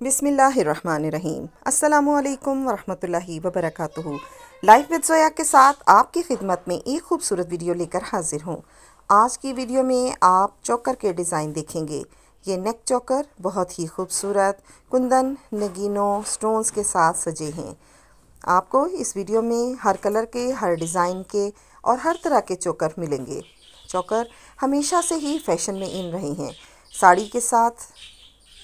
बिसमीम् अल्लाम वरहमतुल्लाहि वबरकातुहू। Life with Zoya के साथ आपकी खिदमत में एक खूबसूरत वीडियो लेकर हाजिर हूँ। आज की वीडियो में आप चौकर के डिज़ाइन देखेंगे। ये नेक चौकर बहुत ही खूबसूरत, कुंदन, नगीनों स्टोन्स के साथ सजे हैं। आपको इस वीडियो में हर कलर के, हर डिज़ाइन के और हर तरह के चौकर मिलेंगे। चौकर हमेशा से ही फ़ैशन में इन रहे हैं। साड़ी के साथ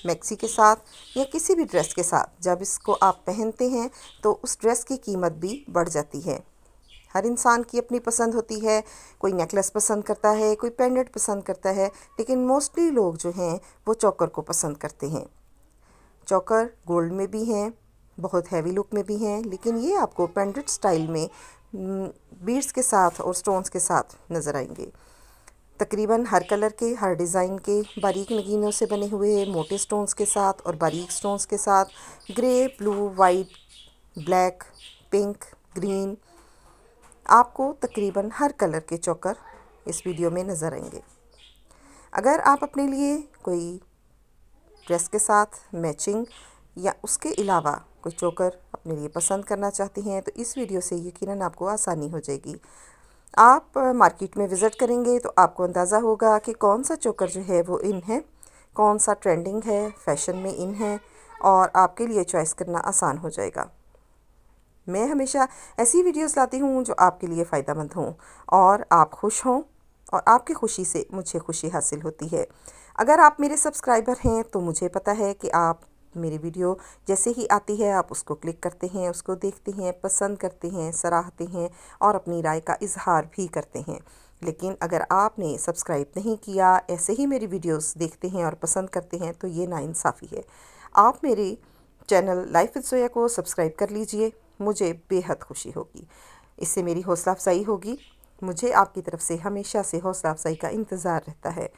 मैक्सी के साथ या किसी भी ड्रेस के साथ। जब इसको आप पहनते हैं तो उस ड्रेस की कीमत भी बढ़ जाती है। हर इंसान की अपनी पसंद होती है। कोई नेकलेस पसंद करता है, कोई पेंडेंट पसंद करता है, लेकिन मोस्टली लोग जो हैं, वो चौकर को पसंद करते हैं। चौकर गोल्ड में भी हैं, बहुत हैवी लुक में भी हैं, लेकिन ये आपको पेंडेंट स्टाइल में बीड्स के साथ और स्टोन्स के साथ नज़र आएँगे। तकरीबन हर कलर के, हर डिज़ाइन के बारीक नगीनों से बने हुए हैं मोटे स्टोन्स के साथ और बारीक स्टोन्स के साथ grey blue white black pink green आपको तकरीबन हर कलर के चौकर इस वीडियो में नज़र आएँगे। अगर आप अपने लिए कोई ड्रेस के साथ मैचिंग या उसके अलावा कोई चोकर अपने लिए पसंद करना चाहती हैं तो इस वीडियो से यकीनन आपको आसानी हो जाएगी। आप मार्केट में विज़िट करेंगे तो आपको अंदाज़ा होगा कि कौन सा चोकर जो है वो इन है, कौन सा ट्रेंडिंग है, फ़ैशन में इन है और आपके लिए चॉइस करना आसान हो जाएगा। मैं हमेशा ऐसी वीडियोस लाती हूँ जो आपके लिए फ़ायदा मंद हों और आप खुश हों और आपकी खुशी से मुझे खुशी हासिल होती है। अगर आप मेरे सब्सक्राइबर हैं तो मुझे पता है कि आप मेरी वीडियो जैसे ही आती है, आप उसको क्लिक करते हैं, उसको देखते हैं, पसंद करते हैं, सराहते हैं और अपनी राय का इजहार भी करते हैं। लेकिन अगर आपने सब्सक्राइब नहीं किया, ऐसे ही मेरी वीडियोस देखते हैं और पसंद करते हैं तो ये नाइंसाफ़ी है। आप मेरे चैनल लाइफ विद सोया को सब्सक्राइब कर लीजिए, मुझे बेहद खुशी होगी। इससे मेरी हौसला अफजाई होगी, मुझे आपकी तरफ़ से हमेशा से हौसला अफजाई का इंतज़ार रहता है।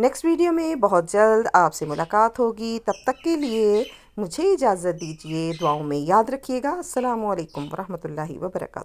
नेक्स्ट वीडियो में बहुत जल्द आपसे मुलाकात होगी। तब तक के लिए मुझे इजाज़त दीजिए, दुआओं में याद रखिएगा। अल्लाम वरहमल वर्का